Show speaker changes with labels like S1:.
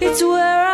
S1: It's where I.